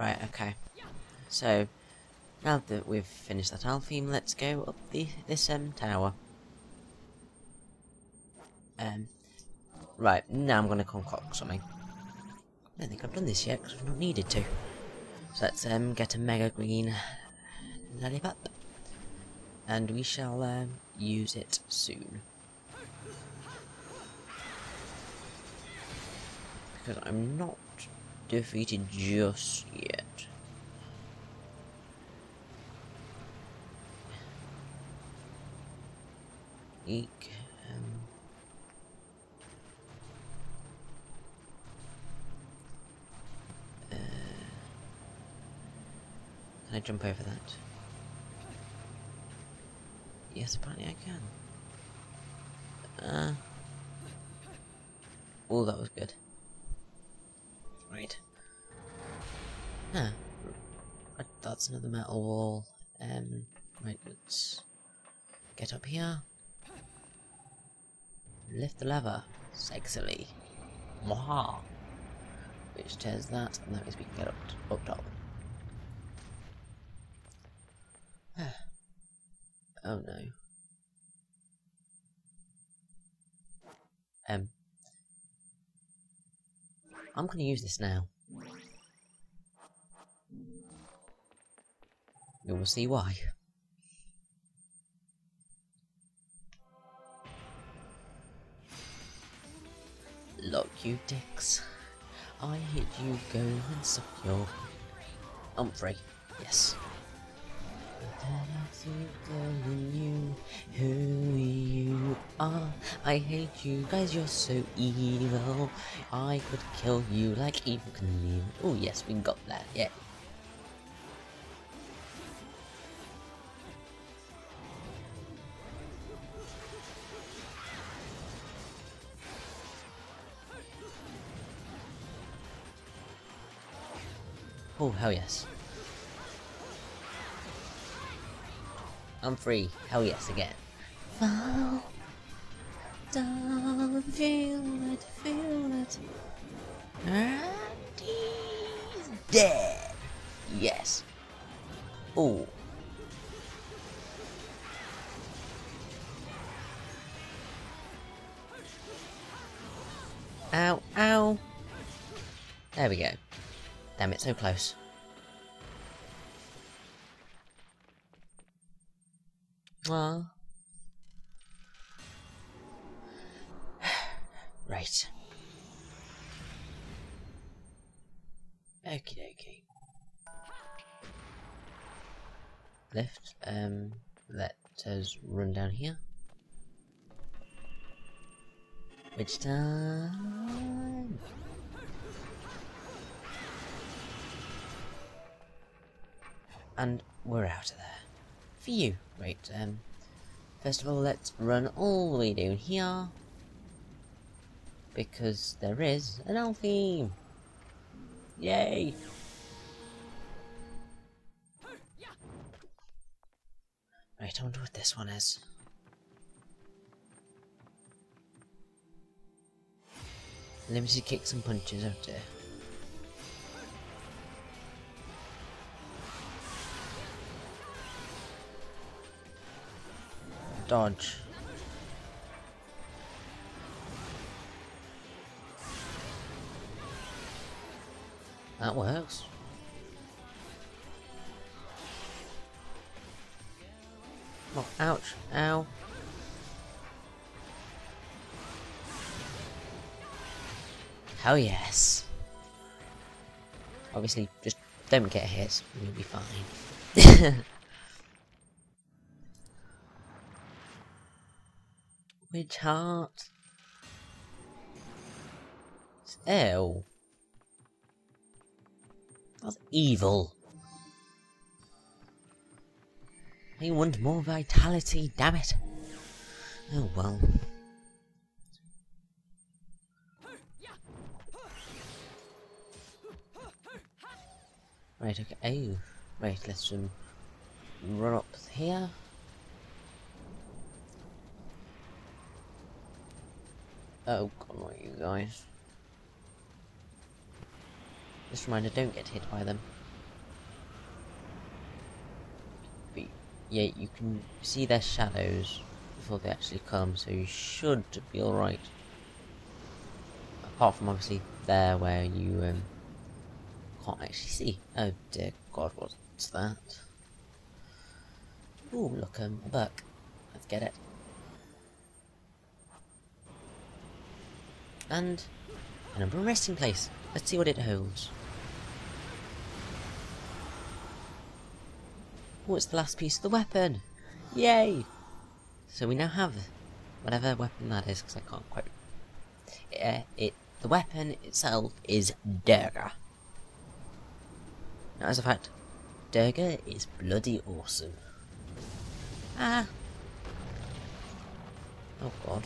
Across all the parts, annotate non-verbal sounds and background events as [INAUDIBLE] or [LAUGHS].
Right, okay. So, now that we've finished that Alfheim, let's go up the this um tower. Um, right, now I'm gonna concoct something. I don't think I've done this yet, because I've not needed to. So let's um get a Mega Green Lollipop. And we shall um, use it soon. Because I'm not defeated just yet. Eek. Um, uh, can I jump over that? Yes, apparently I can. Uh. Oh, that was good. Right. Ah. That's another metal wall. Um, right, let's get up here. Lift the lever. Sexily. Wow. Which tears that, and that means we can get up, up top. [SIGHS] oh no. Um. I'm gonna use this now. You will see why. Look, you dicks. I hit you, go and suck your... Humphrey. Yes. Telling you who you are. I hate you guys, you're so evil. I could kill you like evil can Knievel. Oh yes, we got that, yeah. Oh, hell yes. I'm free. Hell yes, again. Fall down, feel it, feel it. And he's dead. Yes. Oh. Ow, ow. There we go. Damn it, so close. Well. [SIGHS] right. Okie dokie. Left, um, let us run down here. Which time? And we're out of there. For you. Right, um, first of all, let's run all the way down here. Because there is an Alfheim. Yay! Right, I wonder what this one is. Limited kicks and punches, out dear. Dodge. That works. Oh, ouch. Ow. Hell yes. Obviously, just don't get hit, and you'll be fine. [LAUGHS] Witch heart. Ew. That's evil. I want more vitality, damn it. Oh well. Right, okay. Oh, right, let's um, run up here. Oh, come on, you guys. Just reminder, don't get hit by them. But, yeah, you can see their shadows before they actually come, so you should be alright. Apart from, obviously, there where you, um, can't actually see. Oh dear god, what's that? Ooh, look, um, a buck. Let's get it. And an umbrella resting place. Let's see what it holds. Oh, it's the last piece of the weapon! Yay! So we now have whatever weapon that is, because I can't quite... Uh, it, the weapon itself is Durga. Now, as a fact, Durga is bloody awesome. Ah! Oh god.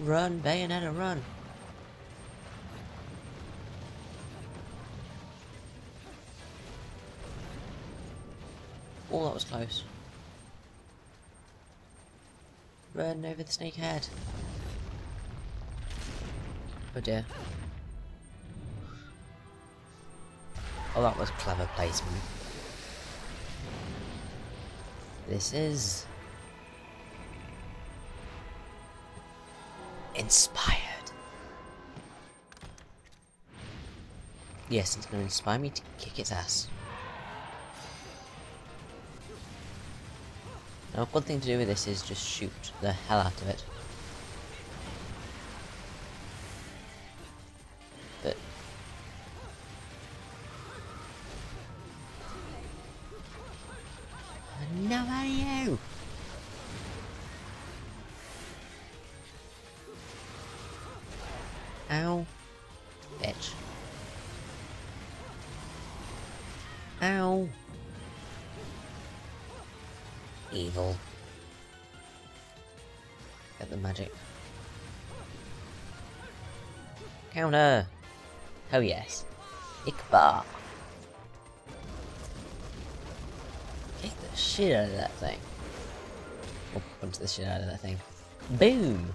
Run, Bayonetta, run! Oh, that was close. Run over the snake head. Oh dear. Oh, that was clever placement. This is... Inspired. Yes, it's going to inspire me to kick its ass. Now, one thing to do with this is just shoot the hell out of it. Ow. Bitch. Ow evil. Get the magic. Counter! Oh yes. Ikbar! Kick the shit out of that thing. Or punch the shit out of that thing. Boom!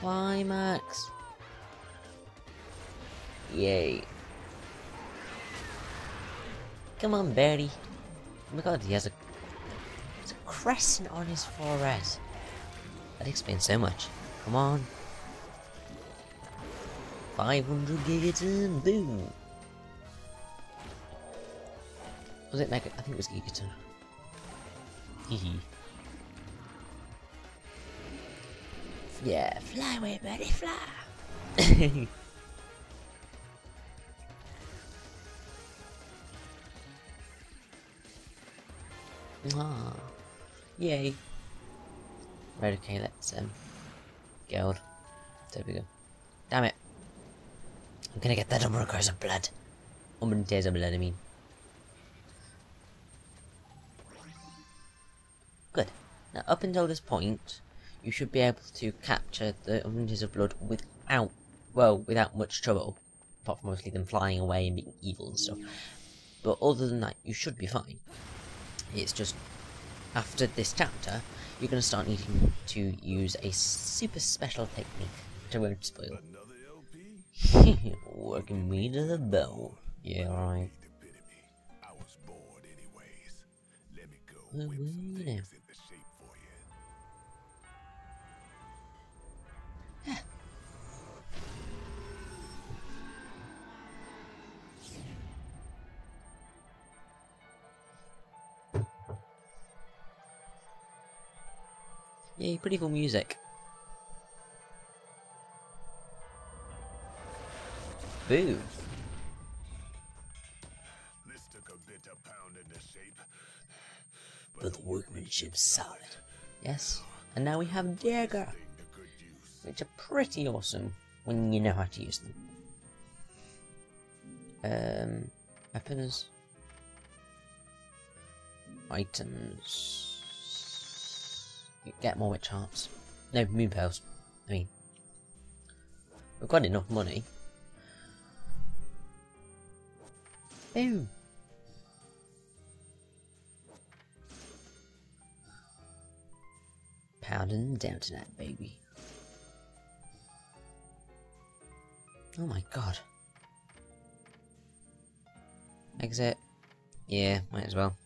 Climax! Yay. Come on, Barry. Oh my god, he has a, a crescent on his forehead. That explains so much. Come on. 500 gigaton, boom! Was it Mega? I think it was Gigaton. Hehe. Yeah, fly away, buddy, fly! [LAUGHS] Ah, yay. Right, okay, let's, um, guild. There we go. Damn it. I'm gonna get that Umbra of blood. Umbra tears of blood, I mean. Good. Now, up until this point, you should be able to capture the Umbra of blood without, well, without much trouble. Apart from mostly them flying away and being evil and stuff. But other than that, you should be fine. It's just after this chapter, you're going to start needing to use a super special technique, which I won't spoil. [LAUGHS] Working me to the bone. Yeah, right. Yay, pretty cool music. Boo. This took a bit of pounding to shape. But the workmanship's solid. Yes. And now we have Durga. Which are pretty awesome when you know how to use them. Um weapons. Items get more witch hearts. No, moon pearls. I mean, we've got enough money. Boom! Powden down to that baby. Oh my god. Exit. Yeah, might as well.